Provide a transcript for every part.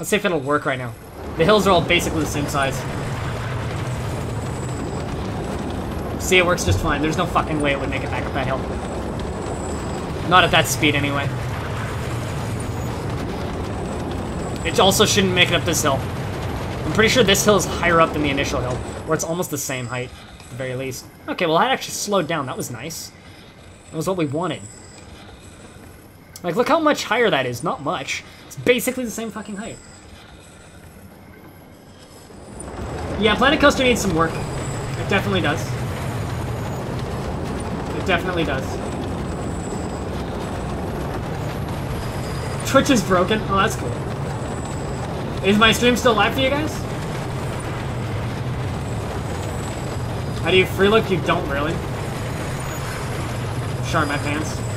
Let's see if it'll work right now. The hills are all basically the same size. See, it works just fine. There's no fucking way it would make it back up that hill. Not at that speed, anyway. It also shouldn't make it up this hill. I'm pretty sure this hill is higher up than the initial hill, where it's almost the same height, at the very least. Okay, well, that actually slowed down. That was nice. That was what we wanted. Like, look how much higher that is. Not much. It's basically the same fucking height. Yeah, Planet Coaster needs some work. It definitely does. It definitely does. Twitch is broken? Oh, that's cool. Is my stream still live for you guys? How do you free look? You don't really. Shart my pants.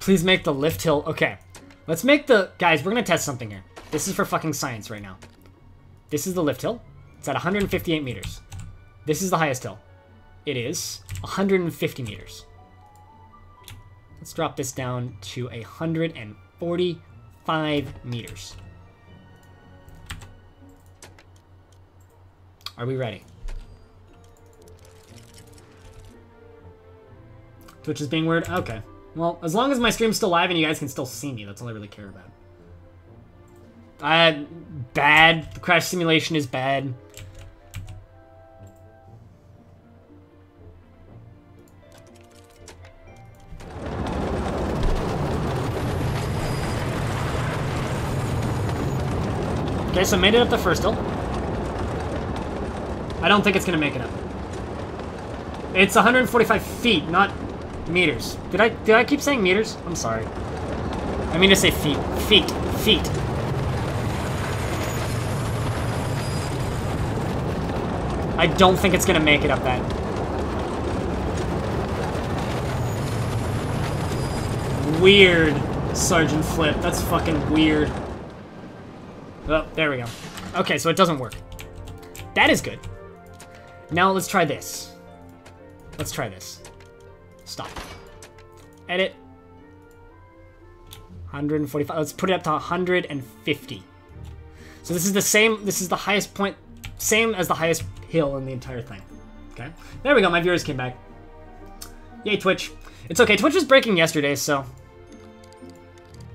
Please make the lift hill. Okay. Let's make the... Guys, we're going to test something here. This is for fucking science right now. This is the lift hill. It's at 158 meters. This is the highest hill. It is 150 meters. Let's drop this down to 145 meters. Are we ready? Twitch is being weird? Okay. Well, as long as my stream's still live and you guys can still see me, that's all I really care about. Uh, bad. The crash simulation is bad. Okay, so made it up the first hill. I don't think it's gonna make it up. It's 145 feet, not meters. Did I did I keep saying meters? I'm sorry. I mean to say feet. Feet. Feet. I don't think it's gonna make it up that. Weird, Sergeant Flip. That's fucking weird. Oh, there we go. Okay, so it doesn't work. That is good. Now let's try this. Let's try this. Stop. Edit. 145. Let's put it up to 150. So this is the same, this is the highest point, same as the highest hill in the entire thing. Okay. There we go, my viewers came back. Yay, Twitch. It's okay, Twitch was breaking yesterday, so...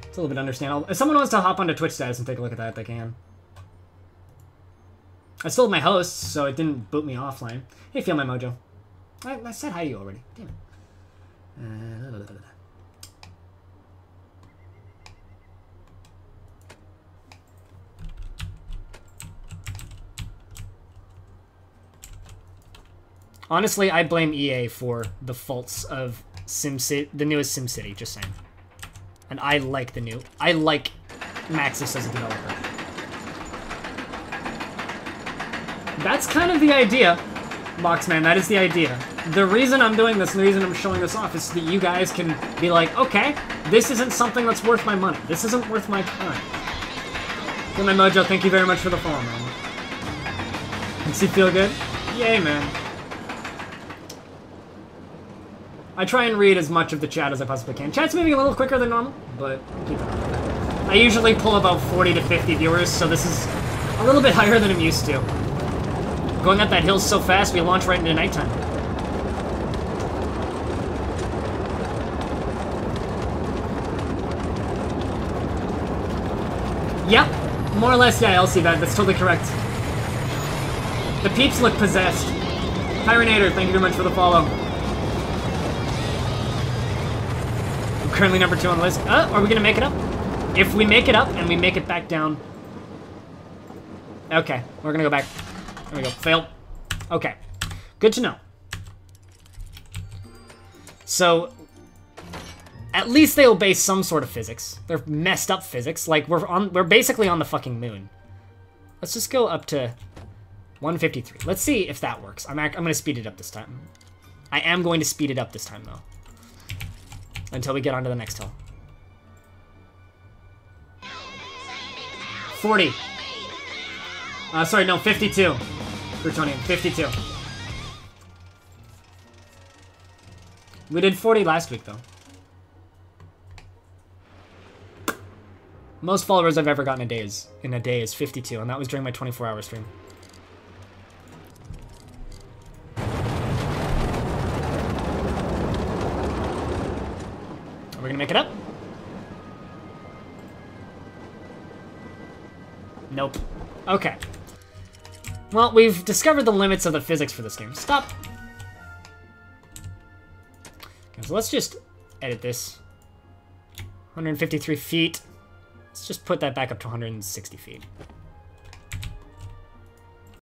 It's a little bit understandable. If someone wants to hop onto Twitch status and take a look at that, they can. I still have my host, so it didn't boot me offline. Hey, Feel My Mojo. I, I said hi to you already. Damn it. Honestly, I blame EA for the faults of SimCity, the newest SimCity, just saying. And I like the new, I like Maxis as a developer. That's kind of the idea, Boxman, that is the idea. The reason I'm doing this and the reason I'm showing this off is so that you guys can be like, okay, this isn't something that's worth my money. This isn't worth my time. My mojo, thank you very much for the follow, man. Makes you feel good? Yay, man. I try and read as much of the chat as I possibly can. Chat's moving a little quicker than normal, but keep up. I usually pull about 40 to 50 viewers, so this is a little bit higher than I'm used to. Going up that hill so fast, we launch right into nighttime. Yep, more or less, yeah, I'll see that. That's totally correct. The peeps look possessed. Tyranator, thank you very much for the follow. I'm currently number two on the list. Uh, are we gonna make it up? If we make it up and we make it back down... Okay, we're gonna go back. There we go, failed. Okay, good to know. So, at least they obey some sort of physics. They're messed up physics. Like we're on we're basically on the fucking moon. Let's just go up to 153. Let's see if that works. I'm I'm going to speed it up this time. I am going to speed it up this time though. Until we get onto the next hill. 40. Uh, sorry, no, 52. Plutonium, 52. We did 40 last week though. Most followers I've ever gotten a day is, in a day is 52, and that was during my 24-hour stream. Are we gonna make it up? Nope. Okay. Well, we've discovered the limits of the physics for this game. Stop! Okay, so let's just edit this. 153 feet. Let's just put that back up to 160 feet.